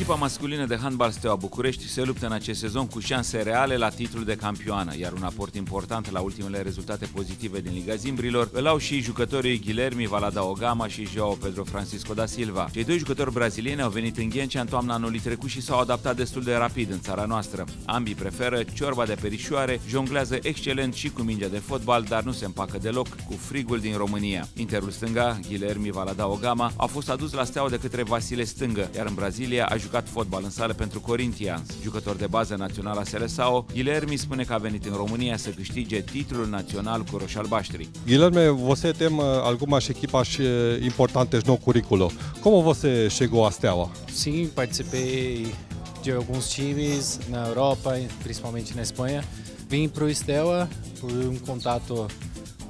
Echipa masculină de handbal Steaua București se luptă în acest sezon cu șanse reale la titlul de campioană, iar un aport important la ultimele rezultate pozitive din Liga Zimbrilor îl au și jucătorii Guilherme Valada Ogama și Joao Pedro Francisco da Silva. Cei doi jucători brazilieni au venit în Ghencea în toamna anului trecut și s-au adaptat destul de rapid în țara noastră. Ambii preferă ciorba de perișoare, jonglează excelent și cu mingea de fotbal, dar nu se împacă deloc cu frigul din România. Interul stânga, Guilherme Valada Ogama, a fost adus la Steaua de către Vasile Stângă, iar în Brazilia a jucat fotbal în sală pentru Corinthians. Jucător de bază național a Seleção, Guilherme spune că a venit în România să câștige titlul național cu roșalbaștri. Guilherme, você tem uh, algumas equipas uh, importantes no currículo. Como você chegou à Steaua? Sim, participei de alguns times na Europa, principalmente na Espanha. Vim para o Steaua por um contato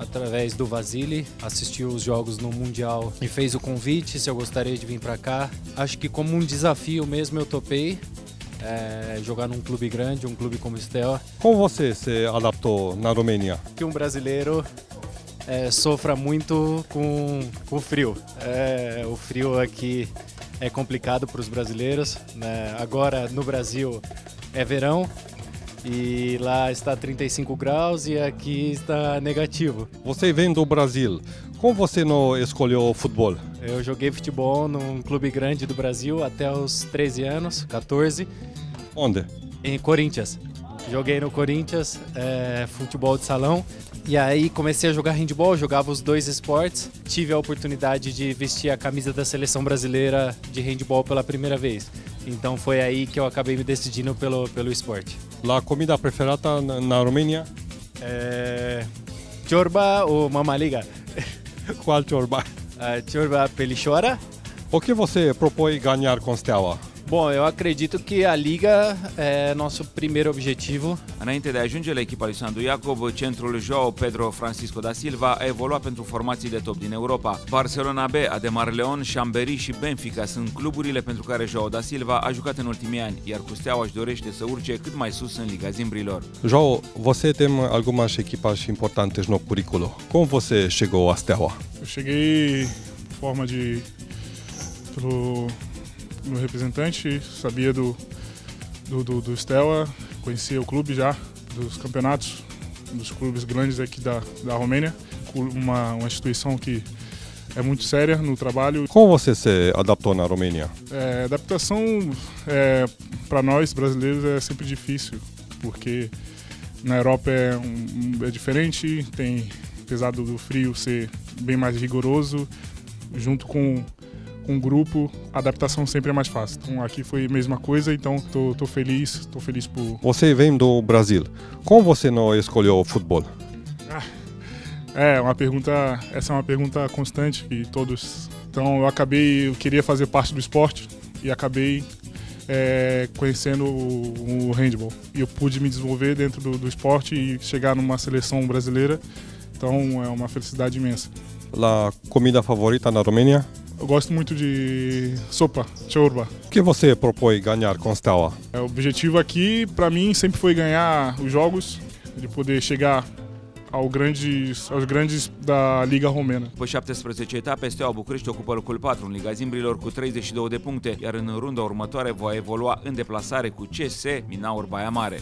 através do Vasile, assistiu os jogos no Mundial e fez o convite se eu gostaria de vir para cá. Acho que como um desafio mesmo eu topei. É, jogar num clube grande, um clube como o Steaua. Como você se adaptou na Romênia? Que um brasileiro é, sofra muito com, com frio. É, o frio aqui é complicado para os brasileiros. Né? Agora no Brasil é verão, e lá está 35 graus e aqui está negativo. Você vem do Brasil. Como você não escolheu futebol? Eu joguei futebol num clube grande do Brasil até os 13 anos, 14. Onde? Em Corinthians. Joguei no Corinthians, é, futebol de salão. E aí comecei a jogar handball, jogava os dois esportes. Tive a oportunidade de vestir a camisa da seleção brasileira de handball pela primeira vez. Então foi aí que eu acabei me decidindo pelo, pelo esporte. La comida preferida na, na Romênia? É... Chorba ou mamaliga? Qual chorba? A chorba pelichora. O que você propõe ganhar com Steaua? Bom, eu acredito que a liga é nosso primeiro objetivo. Înainte de a ajunge la echipa lui Sandu Iacob, centrul Joao Pedro Francisco da Silva a evoluat pentru formații de top din Europa. Barcelona B, Ademar Leon, Chambéry și Benfica sunt cluburile pentru care Joao da Silva a jucat în ultimii ani, iar cu Steaua își dorește să urce cât mai sus în Liga Zimbrilor. Joao, você tem algumas equipas importantes no currículo. Como você chegou à Steaua? Eu cheguei forma de pelo meu representante, sabia do, do, do, do Stella, conhecia o clube já, dos campeonatos, dos clubes grandes aqui da, da Romênia, uma, uma instituição que é muito séria no trabalho. Como você se adaptou na Romênia? É, adaptação é, para nós brasileiros é sempre difícil, porque na Europa é, um, é diferente, tem apesar do frio ser bem mais rigoroso, junto com com grupo, a adaptação sempre é mais fácil. Então aqui foi a mesma coisa, então tô, tô feliz, tô feliz por. Você vem do Brasil. Como você não escolheu o futebol? Ah, é uma pergunta, essa é uma pergunta constante que todos. Então eu acabei, eu queria fazer parte do esporte e acabei é, conhecendo o, o, handball. E eu pude me desenvolver dentro do, do esporte e chegar numa seleção brasileira. Então é uma felicidade imensa. A comida favorita na Romênia? Eu gosto muito de sopa, chorba. O que você propõe ganhar com Steaua? É, o objetivo aqui, para mim, sempre foi ganhar os jogos, de poder chegar ao grandes, aos grandes da Liga Romena. După 17 etape, Steaua București ocupă locul 4 în Liga Zimbrilor cu 32 de puncte, iar în runda următoare va evolua în deplasare cu CS Minaur Baia Mare.